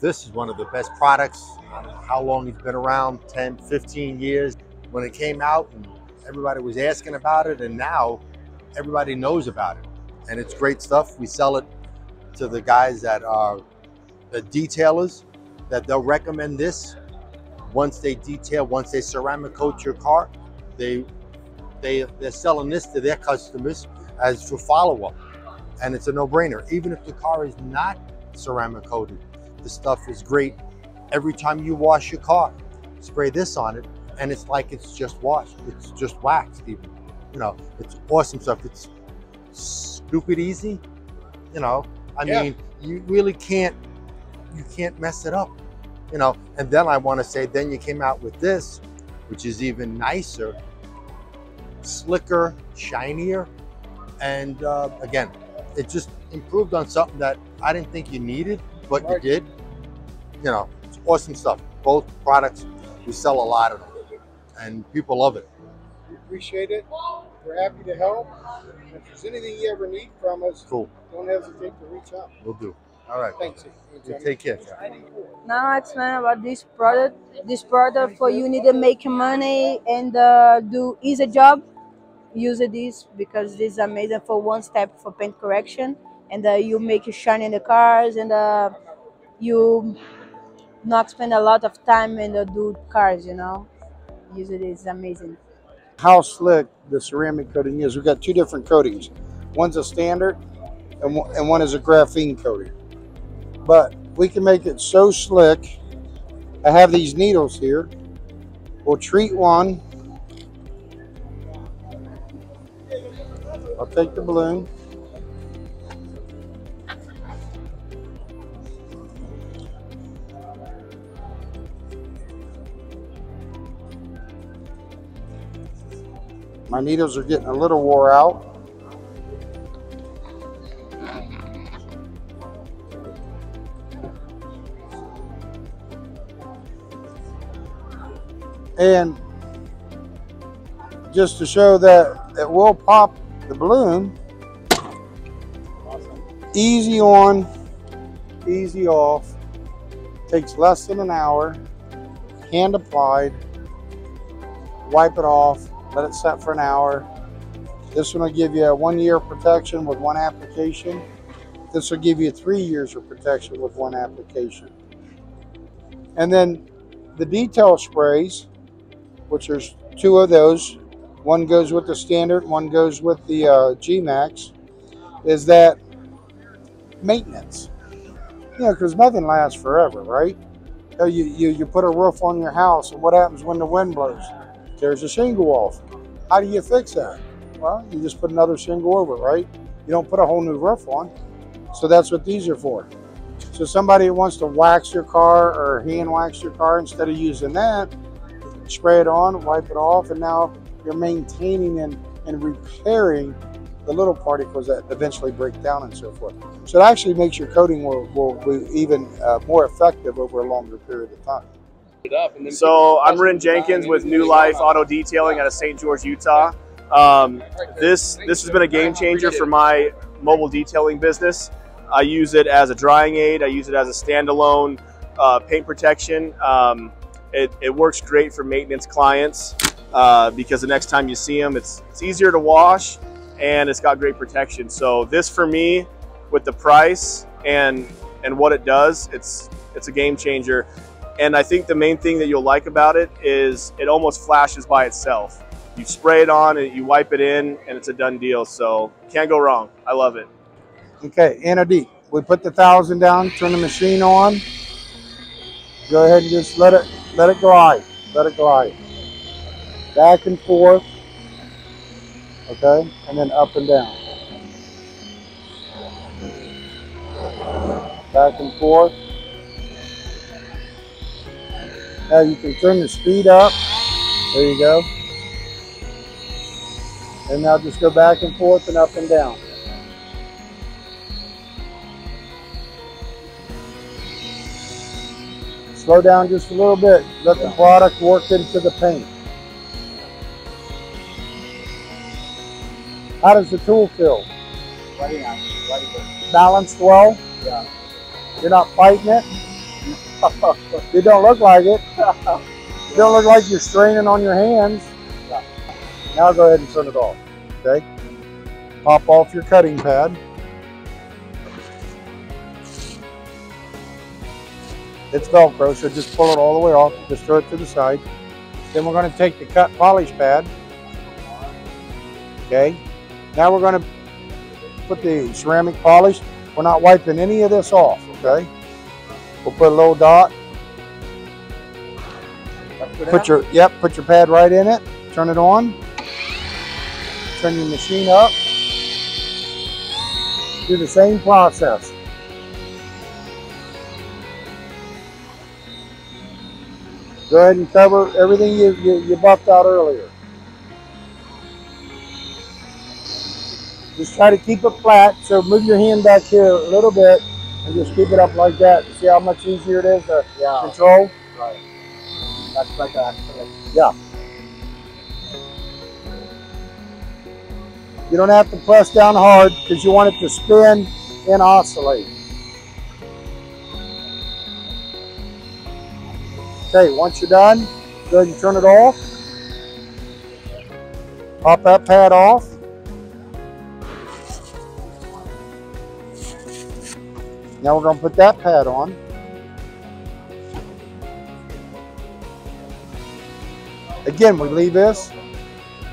This is one of the best products. I don't know how long it's been around 10, 15 years. When it came out, everybody was asking about it, and now everybody knows about it. And it's great stuff. We sell it to the guys that are the detailers that they'll recommend this once they detail, once they ceramic coat your car, they they they're selling this to their customers as for follow-up. And it's a no-brainer. Even if the car is not ceramic coated, the stuff is great. Every time you wash your car, spray this on it, and it's like it's just washed. It's just waxed even. You know, it's awesome stuff. It's stupid easy. You know, I Yeah. mean, you really can't you can't mess it up. You know, and then I want to say, then you came out with this, which is even nicer, slicker, shinier, and uh, again, it just improved on something that I didn't think you needed, but you did. You know, it's awesome stuff. Both products, we sell a lot of them, and people love it. We appreciate it. We're happy to help. If there's anything you ever need from us, Cool, don't hesitate to reach out. we'll do. All right, Thanks. you take care. Now I explain about this product. This product for you need to make money and uh, do easy job. Use this because this is amazing for one step for paint correction, and uh, you make it shine in the cars, and uh, you not spend a lot of time in the do cars. You know, use it is amazing. How slick the ceramic coating is. We've got two different coatings. One's a standard, and and one is a graphene coating. But we can make it so slick. I have these needles here. We'll treat one. I'll take the balloon. My needles are getting a little wore out. And just to show that it will pop the balloon, easy on, easy off, takes less than an hour, hand applied, wipe it off, let it set for an hour. This one will give you a one year protection with one application. This will give you three years of protection with one application. And then the detail sprays, which there's two of those. One goes with the standard, one goes with the uh, G Max. Is that maintenance? You know, because nothing lasts forever, right? You, you you put a roof on your house, and what happens when the wind blows? Tears the shingle off. How do you fix that? Well, you just put another shingle over, right? You don't put a whole new roof on. So that's what these are for. So somebody wants to wax your car or hand wax your car instead of using that, spray it on, wipe it off, and now you're maintaining and, and repairing the little particles that eventually break down and so forth. So it actually makes your coating will, will be even uh, more effective over a longer period of time. So I'm Ren Jenkins with New Life Auto Detailing out of St. George, Utah. Um, this this has been a game changer for my mobile detailing business. I use it as a drying aid. I use it as a standalone uh, paint protection. Um, it, it works great for maintenance clients uh, because the next time you see them, it's, it's easier to wash and it's got great protection. So this for me, with the price and and what it does, it's it's a game changer. And I think the main thing that you'll like about it is it almost flashes by itself. You spray it on and you wipe it in, and it's a done deal. So can't go wrong. I love it. Okay, NOD. We put the thousand down, turn the machine on. Go ahead and just let it let it glide. Let it glide. Back and forth. Okay, and then up and down. Back and forth. Now you can turn the speed up. There you go. And now just go back and forth and up and down. Slow down just a little bit. Let the product work into the paint. How does the tool feel? Balanced well? Yeah. You're not fighting it? It don't look like it. It don't look like you're straining on your hands. Now go ahead and turn it off. Okay. Pop off your cutting pad. It's Velcro, so just pull it all the way off. Just throw it to the side. Then we're going to take the cut polish pad. Okay. Now we're going to put the ceramic polish. We're not wiping any of this off. Okay. We'll put a little dot. Put your yep. Put your pad right in it. Turn it on. Turn your machine up. Do the same process. Go ahead and cover everything you, you, you buffed out earlier. Just try to keep it flat. So move your hand back here a little bit and just keep it up like that. See how much easier it is to Yeah, control? right. That's like a, yeah. You don't have to press down hard because you want it to spin and oscillate. Okay, once you're done, go ahead and turn it off. Pop that pad off. Now we're going to put that pad on. Again, we leave this.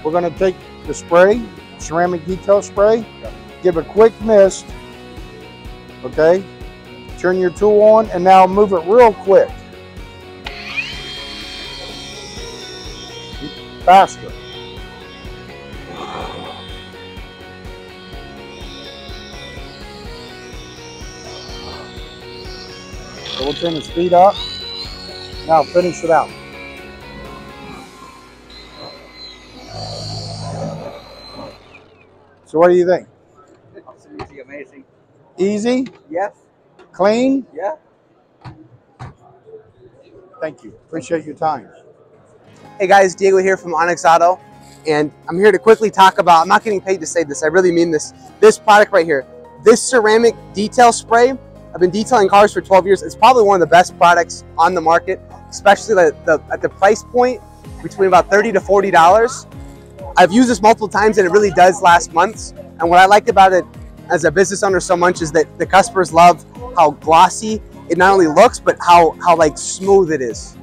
We're going to take the spray, ceramic detail spray, give a quick mist, okay? Turn your tool on and now move it real quick. Faster. So we'll turn the speed up. Now finish it out. So what do you think? absolutely amazing. Easy, Yes, clean? yeah. Thank you. Appreciate your time. Hey guys, Diego here from Onyx Auto, and I'm here to quickly talk about, I'm not getting paid to say this, I really mean this, this product right here. This ceramic detail spray, I've been detailing cars for 12 years. It's probably one of the best products on the market, especially the, the, at the price point between about 30 to $40. I've used this multiple times and it really does last months. And what I like about it as a business owner so much is that the customers love how glossy it not only looks, but how, how like smooth it is.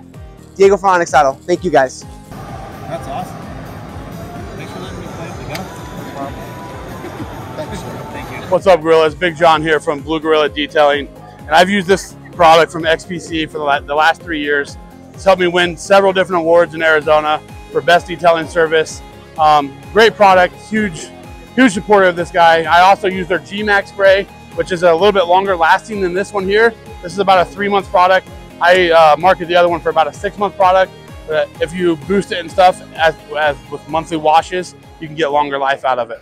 Diego from Onyx Auto. Thank you guys. That's awesome. What's up, Gorilla? It's Big John here from Blue Gorilla Detailing, and I've used this product from XPC for the, the last three years. It's helped me win several different awards in Arizona for best detailing service. Um, great product, huge, huge supporter of this guy. I also use their G-Max spray, which is a little bit longer lasting than this one here. This is about a three month product. I uh, market the other one for about a six month product. But if you boost it and stuff, as, as with monthly washes, you can get longer life out of it.